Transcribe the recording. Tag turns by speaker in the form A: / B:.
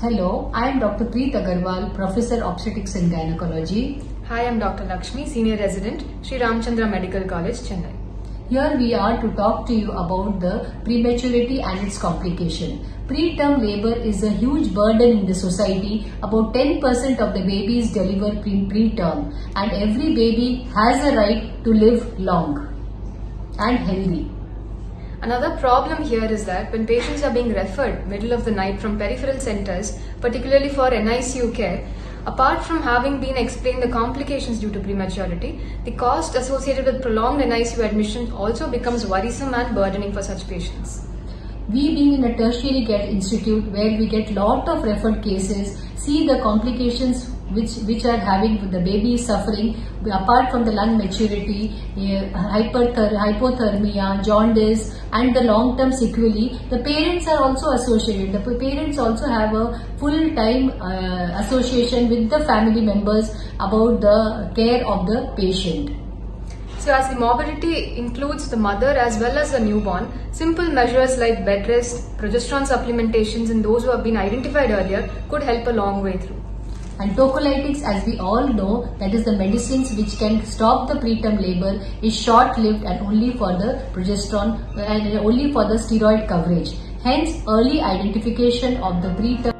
A: Hello, I am Dr. Preeth Agarwal, Professor Obstetrics and Gynecology.
B: Hi, I'm Dr. Lakshmi, Senior Resident, Sri Ramachandra Medical College, Chennai.
A: Here we are to talk to you about the prematurity and its complication. Preterm labor is a huge burden in the society. About 10% of the babies deliver pre- preterm and every baby has a right to live long and healthy.
B: Another problem here is that when patients are being referred middle of the night from peripheral centers, particularly for NICU care, apart from having been explained the complications due to prematurity, the cost associated with prolonged NICU admission also becomes worrisome and burdening for such patients.
A: We being in a tertiary care institute where we get lot of referred cases, see the complications which, which are having the baby suffering apart from the lung maturity, uh, hypothermia, jaundice and the long term sequelae. The parents are also associated. The parents also have a full time uh, association with the family members about the care of the patient.
B: So, as the morbidity includes the mother as well as the newborn, simple measures like bed rest, progesterone supplementations in those who have been identified earlier could help a long way through.
A: And tocolytics, as we all know, that is the medicines which can stop the preterm labor, is short-lived and only for the progesterone and only for the steroid coverage. Hence, early identification of the preterm